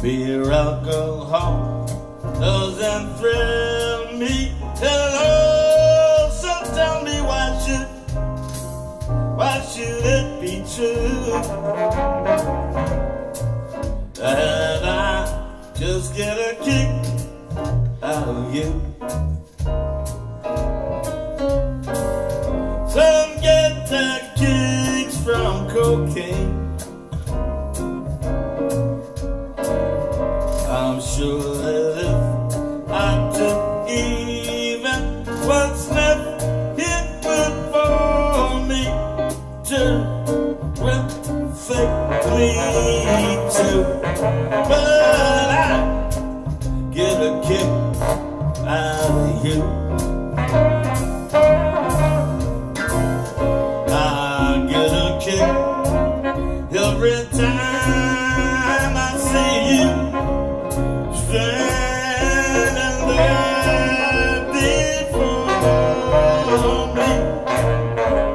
Beer alcohol doesn't thrill me. Hello, so tell me why should why should it be true that I just get a kick out of you? I'm sure if I took even one sniff, it would for me to me too. But me.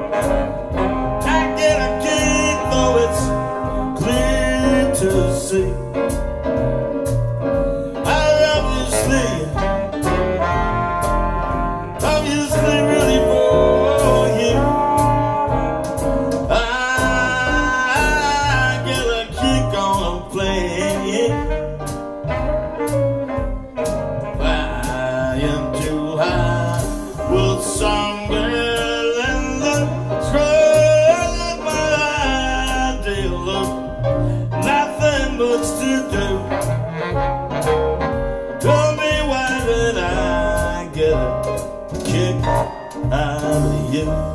you.